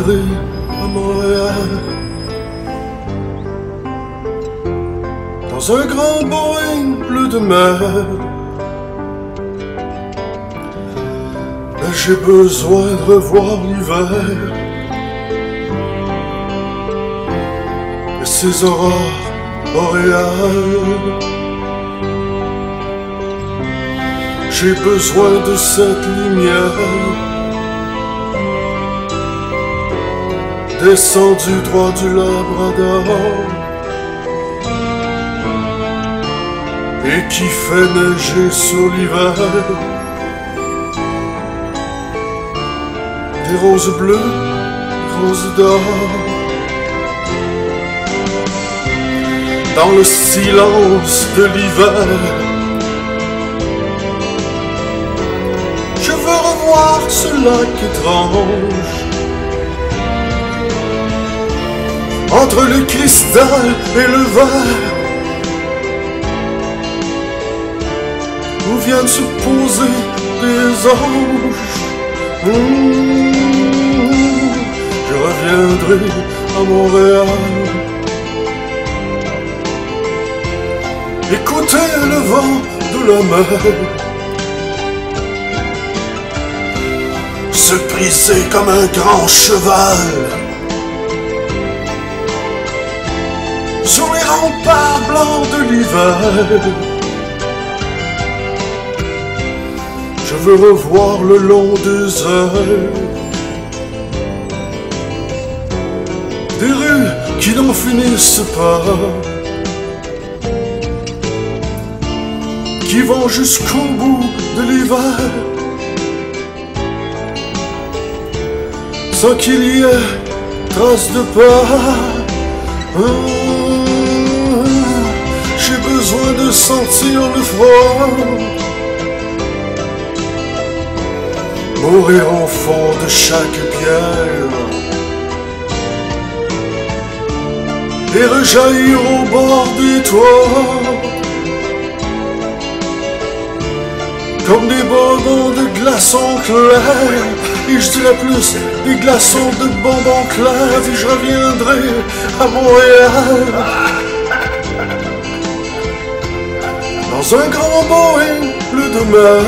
à Montréal. Dans un grand Boeing bleu de mer. J'ai besoin de revoir l'hiver. Et ses aurores boréales. J'ai besoin de cette lumière. Descendu droit du Labrador. Et qui fait neiger sur l'hiver. Des roses bleues, roses d'or. Dans le silence de l'hiver. Je veux revoir ce lac étrange. Entre le cristal et le verre. Où viennent se poser des anges? Mmh. Je reviendrai à Montréal. Écoutez le vent de la mer. Se briser comme un grand cheval. Sur les remparts blancs de l'hiver. Je veux revoir le long des heures. Des rues qui n'en finissent pas. Qui vont jusqu'au bout de l'hiver. Sans qu'il y ait trace de pas. Ah, sentir le froid. Mourir au fond de chaque pierre. Et rejaillir au bord des toits. Comme des bonbons de glaçons clairs. Et je dirais plus des glaçons de bonbons clairs. Et je reviendrai à Montréal. Dans un grand Boeing bleu de mer.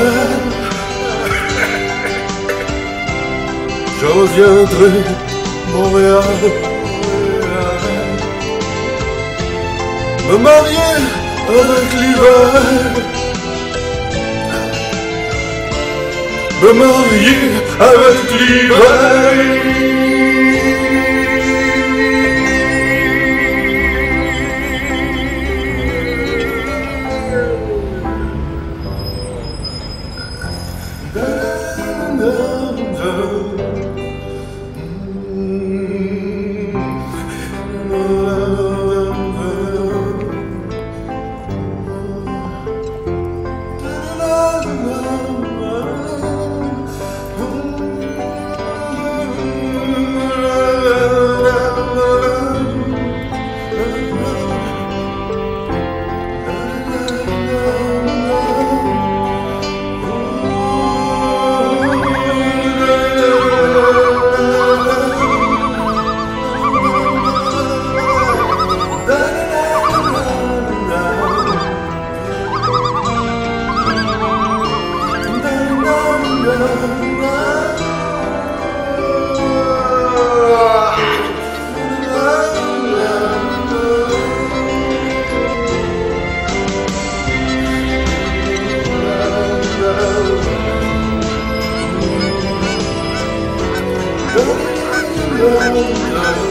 Je reviendrai Montréal. Me marier avec l'hiver. Me marier avec l'hiver. Oh, God.